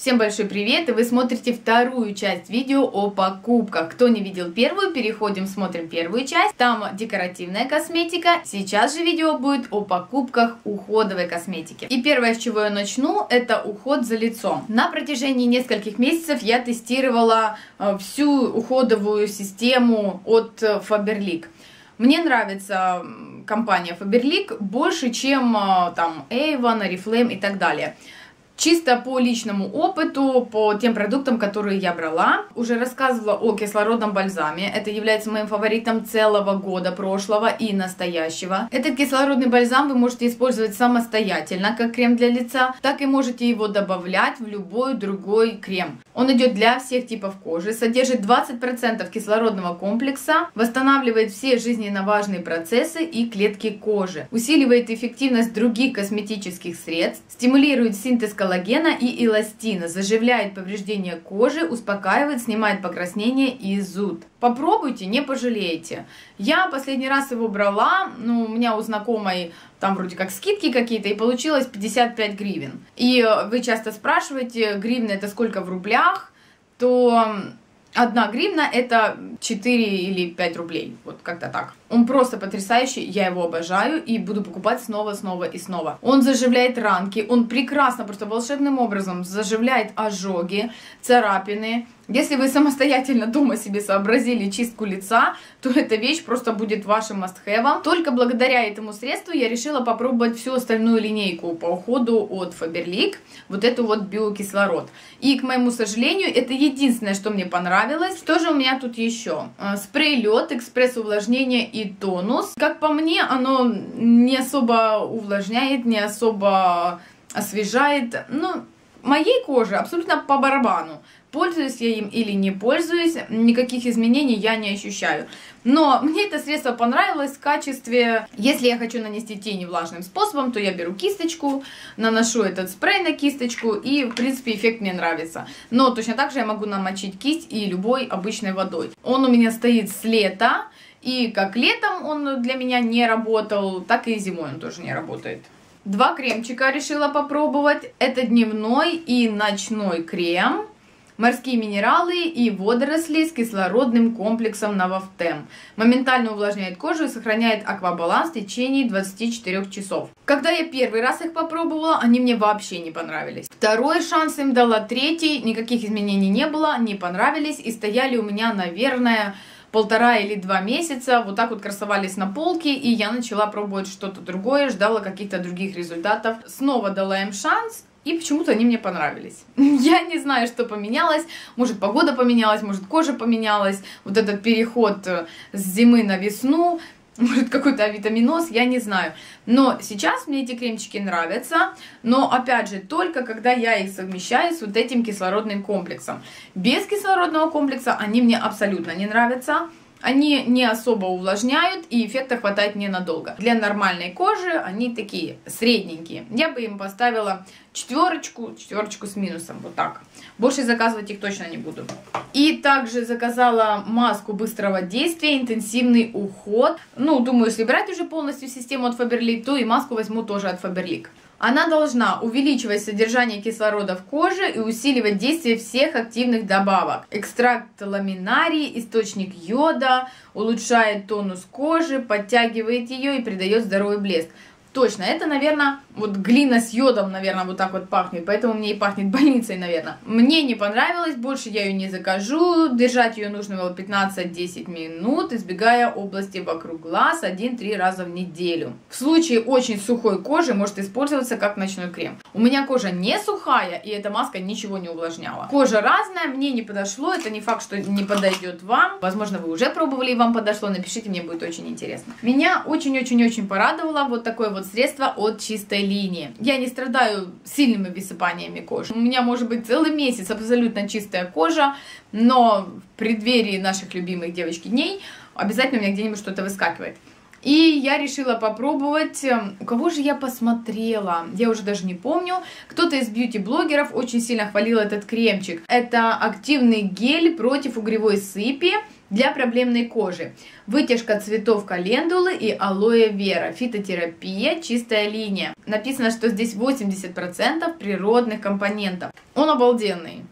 Всем большой привет, и вы смотрите вторую часть видео о покупках. Кто не видел первую, переходим, смотрим первую часть. Там декоративная косметика. Сейчас же видео будет о покупках уходовой косметики. И первое, с чего я начну, это уход за лицом. На протяжении нескольких месяцев я тестировала э, всю уходовую систему от э, Faberlic. Мне нравится компания Faberlic больше, чем э, там Avon, Oriflame и так далее. Чисто по личному опыту, по тем продуктам, которые я брала, уже рассказывала о кислородном бальзаме. Это является моим фаворитом целого года прошлого и настоящего. Этот кислородный бальзам вы можете использовать самостоятельно, как крем для лица, так и можете его добавлять в любой другой крем. Он идет для всех типов кожи, содержит 20% кислородного комплекса, восстанавливает все жизненно важные процессы и клетки кожи, усиливает эффективность других косметических средств, стимулирует синтез коллагена коллагена и эластина, заживляет повреждения кожи, успокаивает, снимает покраснение и зуд. Попробуйте, не пожалеете. Я последний раз его брала, ну, у меня у знакомой там вроде как скидки какие-то, и получилось 55 гривен. И вы часто спрашиваете, гривны это сколько в рублях, то Одна гривна это 4 или 5 рублей, вот как-то так. Он просто потрясающий, я его обожаю и буду покупать снова, снова и снова. Он заживляет ранки, он прекрасно, просто волшебным образом заживляет ожоги, царапины, если вы самостоятельно дома себе сообразили чистку лица, то эта вещь просто будет вашим must-have. Только благодаря этому средству я решила попробовать всю остальную линейку по уходу от Faberlic, вот эту вот биокислород. И, к моему сожалению, это единственное, что мне понравилось. Что же у меня тут еще? Э, спрей лед, экспресс увлажнения и тонус. Как по мне, оно не особо увлажняет, не особо освежает. Ну, моей коже абсолютно по барабану. Пользуюсь я им или не пользуюсь, никаких изменений я не ощущаю. Но мне это средство понравилось в качестве, если я хочу нанести тени влажным способом, то я беру кисточку, наношу этот спрей на кисточку, и, в принципе, эффект мне нравится. Но точно так же я могу намочить кисть и любой обычной водой. Он у меня стоит с лета, и как летом он для меня не работал, так и зимой он тоже не работает. Два кремчика решила попробовать. Это дневной и ночной крем морские минералы и водоросли с кислородным комплексом Новофтем. Моментально увлажняет кожу и сохраняет аквабаланс в течение 24 часов. Когда я первый раз их попробовала, они мне вообще не понравились. Второй шанс им дала, третий, никаких изменений не было, не понравились и стояли у меня, наверное, полтора или два месяца вот так вот красовались на полке, и я начала пробовать что-то другое, ждала каких-то других результатов. Снова дала им шанс, и почему-то они мне понравились. Я не знаю, что поменялось. Может, погода поменялась, может, кожа поменялась. Вот этот переход э, с зимы на весну. Может, какой-то авитаминоз, я не знаю. Но сейчас мне эти кремчики нравятся. Но, опять же, только когда я их совмещаю с вот этим кислородным комплексом. Без кислородного комплекса они мне абсолютно не нравятся. Они не особо увлажняют и эффекта хватает ненадолго. Для нормальной кожи они такие средненькие. Я бы им поставила четверочку, четверочку с минусом, вот так. Больше заказывать их точно не буду. И также заказала маску быстрого действия, интенсивный уход. Ну, думаю, если брать уже полностью систему от Faberlic, то и маску возьму тоже от Faberlic. Она должна увеличивать содержание кислорода в коже и усиливать действие всех активных добавок. Экстракт ламинарии, источник йода, улучшает тонус кожи, подтягивает ее и придает здоровый блеск. Точно, это, наверное, вот глина с йодом, наверное, вот так вот пахнет, поэтому мне и пахнет больницей, наверное. Мне не понравилось, больше я ее не закажу, держать ее нужно было 15-10 минут, избегая области вокруг глаз 1-3 раза в неделю. В случае очень сухой кожи может использоваться как ночной крем. У меня кожа не сухая, и эта маска ничего не увлажняла. Кожа разная, мне не подошло, это не факт, что не подойдет вам. Возможно, вы уже пробовали и вам подошло, напишите, мне будет очень интересно. Меня очень-очень-очень порадовало вот такое вот вот средство от чистой линии. Я не страдаю сильными высыпаниями кожи. У меня может быть целый месяц абсолютно чистая кожа, но в преддверии наших любимых девочки дней обязательно у меня где-нибудь что-то выскакивает. И я решила попробовать, эм, у кого же я посмотрела, я уже даже не помню, кто-то из бьюти-блогеров очень сильно хвалил этот кремчик. Это активный гель против угревой сыпи, для проблемной кожи. Вытяжка цветов календулы и алоэ вера. Фитотерапия, чистая линия. Написано, что здесь 80% природных компонентов. Он обалденный.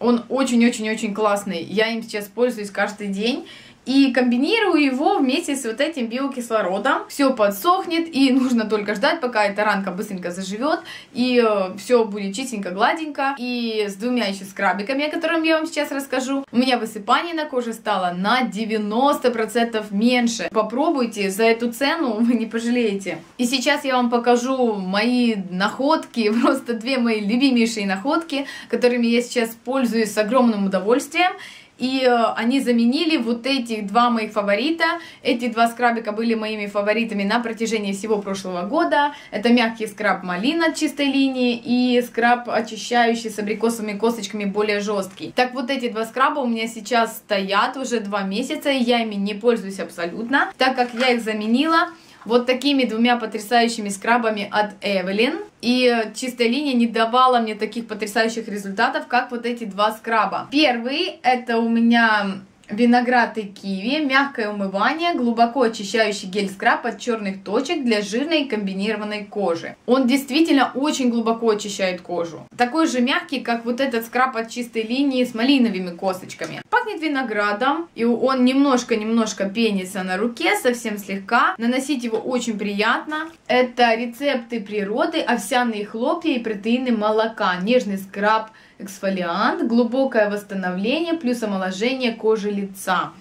Он очень-очень-очень классный. Я им сейчас пользуюсь каждый день и комбинирую его вместе с вот этим биокислородом. Все подсохнет, и нужно только ждать, пока эта ранка быстренько заживет, и э, все будет чистенько, гладенько. И с двумя еще скрабиками, о которых я вам сейчас расскажу, у меня высыпание на коже стало на 90% меньше. Попробуйте, за эту цену вы не пожалеете. И сейчас я вам покажу мои находки, просто две мои любимейшие находки, которыми я сейчас пользуюсь с огромным удовольствием. И э, они заменили вот эти два моих фаворита. Эти два скрабика были моими фаворитами на протяжении всего прошлого года. Это мягкий скраб малина чистой линии и скраб очищающий с абрикосовыми косточками более жесткий. Так вот эти два скраба у меня сейчас стоят уже два месяца, и я ими не пользуюсь абсолютно, так как я их заменила вот такими двумя потрясающими скрабами от Эвелин. И чистая линия не давала мне таких потрясающих результатов, как вот эти два скраба. Первый, это у меня Виноград и киви, мягкое умывание, глубоко очищающий гель-скраб от черных точек для жирной комбинированной кожи. Он действительно очень глубоко очищает кожу. Такой же мягкий, как вот этот скраб от чистой линии с малиновыми косточками. Пахнет виноградом, и он немножко-немножко пенится на руке, совсем слегка. Наносить его очень приятно. Это рецепты природы, овсяные хлопья и протеины молока, нежный скраб эксфолиант, глубокое восстановление плюс омоложение кожи лица.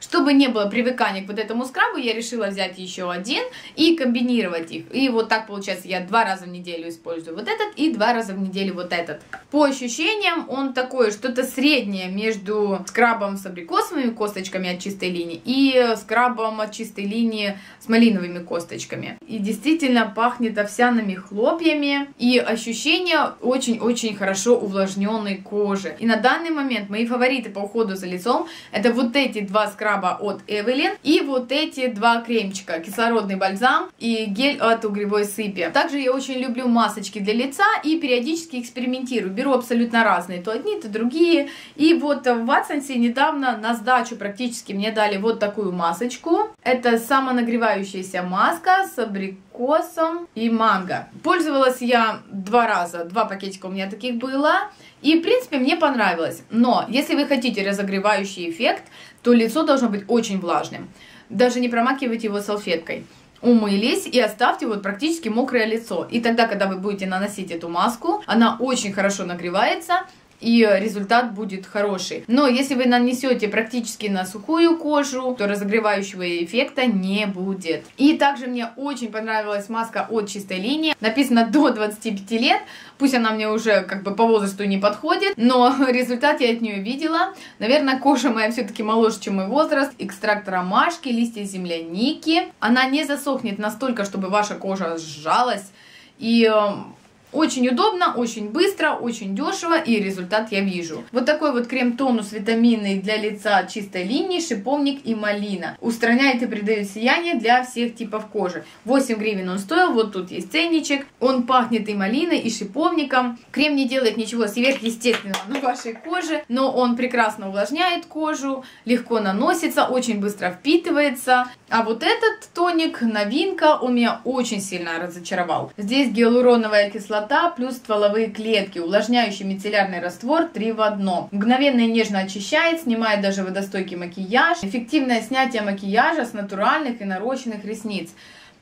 Чтобы не было привыкания к вот этому скрабу, я решила взять еще один и комбинировать их. И вот так получается, я два раза в неделю использую вот этот и два раза в неделю вот этот. По ощущениям он такой, что-то среднее между скрабом с абрикосовыми косточками от чистой линии и скрабом от чистой линии с малиновыми косточками. И действительно пахнет овсяными хлопьями и ощущение очень-очень хорошо увлажненной кожи. И на данный момент мои фавориты по уходу за лицом это вот эти два скраба от Эвелин. И вот эти два кремчика. Кислородный бальзам и гель от угревой сыпи. Также я очень люблю масочки для лица и периодически экспериментирую. Беру абсолютно разные. То одни, то другие. И вот в Ватсонсе недавно на сдачу практически мне дали вот такую масочку. Это самонагревающаяся маска с абрикосом и манго. Пользовалась я два раза. Два пакетика у меня таких было. И, в принципе, мне понравилось. Но, если вы хотите разогревающий эффект, то лицо должно быть очень влажным. Даже не промакивайте его салфеткой. Умылись и оставьте вот практически мокрое лицо. И тогда, когда вы будете наносить эту маску, она очень хорошо нагревается, и результат будет хороший. Но если вы нанесете практически на сухую кожу, то разогревающего эффекта не будет. И также мне очень понравилась маска от чистой линии. Написано до 25 лет. Пусть она мне уже как бы по возрасту не подходит, но результат я от нее видела. Наверное, кожа моя все-таки моложе, чем мой возраст. Экстракт ромашки, листья земляники. Она не засохнет настолько, чтобы ваша кожа сжалась. И эм, очень удобно, очень быстро, очень дешево и результат я вижу. Вот такой вот крем-тонус витаминный для лица чистой линии, шиповник и малина. Устраняет и придает сияние для всех типов кожи. 8 гривен он стоил, вот тут есть ценничек. Он пахнет и малиной, и шиповником. Крем не делает ничего сверхъестественного на вашей коже, но он прекрасно увлажняет кожу, легко наносится, очень быстро впитывается. А вот этот тоник, новинка, он меня очень сильно разочаровал. Здесь гиалуроновая кислота кислота плюс стволовые клетки, увлажняющий мицеллярный раствор 3 в 1. Мгновенно и нежно очищает, снимает даже водостойкий макияж. Эффективное снятие макияжа с натуральных и нарощенных ресниц.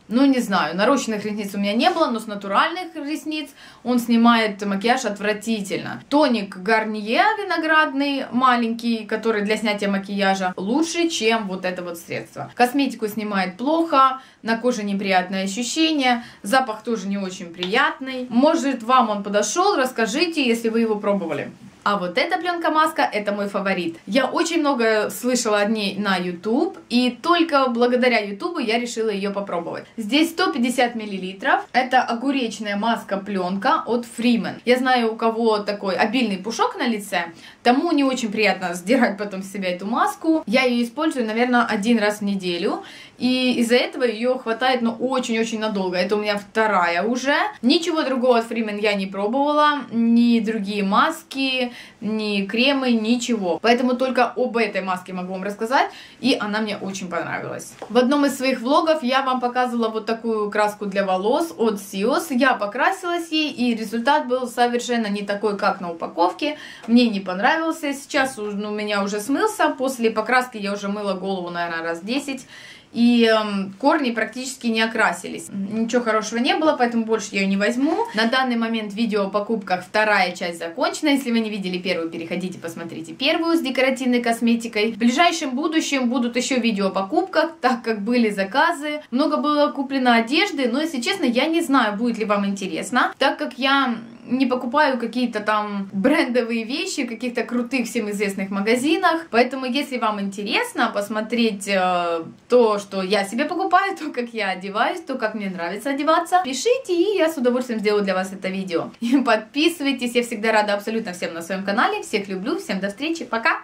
Ну, не знаю, нарощенных ресниц у меня не было, но с натуральных ресниц он снимает макияж отвратительно. Тоник Гарнье виноградный, маленький, который для снятия макияжа, лучше, чем вот это вот средство. Косметику снимает плохо, на коже неприятное ощущение, запах тоже не очень приятный. Может, вам он подошел, расскажите, если вы его пробовали. А вот эта пленка-маска, это мой фаворит. Я очень много слышала о ней на YouTube, и только благодаря YouTube я решила ее попробовать. Здесь 150 мл. Это огуречная маска-пленка от Freeman. Я знаю, у кого такой обильный пушок на лице, тому не очень приятно сдирать потом с себя эту маску. Я ее использую, наверное, один раз в неделю. И из-за этого ее хватает, ну, очень-очень надолго. Это у меня вторая уже. Ничего другого от Freeman я не пробовала. Ни другие маски, ни кремы, ничего. Поэтому только об этой маске могу вам рассказать. И она мне очень понравилась. В одном из своих влогов я вам показывала вот такую краску для волос от Sios. Я покрасилась ей, и результат был совершенно не такой, как на упаковке. Мне не понравился. Сейчас ну, у меня уже смылся. После покраски я уже мыла голову, наверное, раз 10 и э, корни практически не окрасились. Ничего хорошего не было, поэтому больше я ее не возьму. На данный момент видео о покупках вторая часть закончена. Если вы не видели первую, переходите, посмотрите первую с декоративной косметикой. В ближайшем будущем будут еще видео о покупках, так как были заказы. Много было куплено одежды, но, если честно, я не знаю, будет ли вам интересно, так как я не покупаю какие-то там брендовые вещи в каких-то крутых всем известных магазинах. Поэтому, если вам интересно посмотреть э, то, что я себе покупаю, то, как я одеваюсь, то, как мне нравится одеваться, пишите, и я с удовольствием сделаю для вас это видео. И подписывайтесь, я всегда рада абсолютно всем на своем канале. Всех люблю, всем до встречи, пока!